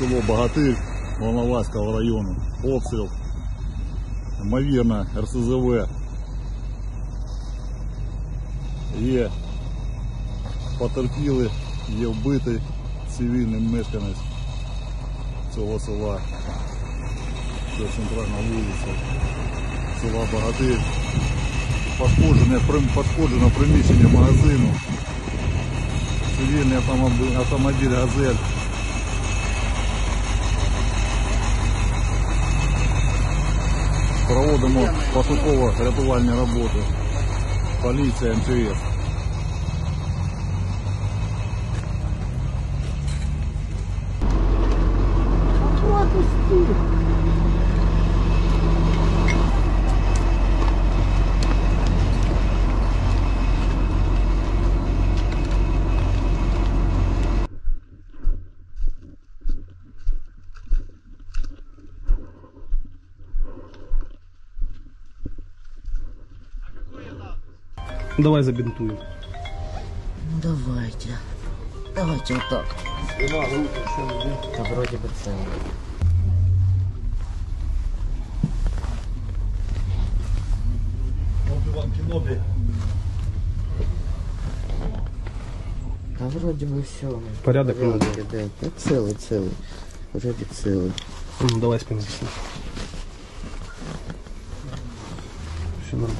село Богатир Волноваського району. Обстріл. Ймовірно, РСЗВ. Є потерпіли, є вбитий цивільний мешканець цього села. Це центральна вулиця села Богатир. Пошкоджено приміщення магазину. Цивільний автомобіль, автомобіль «Газель». Проводимо пошуково-рятувальні роботи. Поліція, МЧС. Давай забинтуем. Давайте. Давайте вот так. Да вроде бы целый. Да вроде бы все. Порядок Вроде, надо. да. Да целый, целый. Вроде целый. М, Давай спину. Все нормально.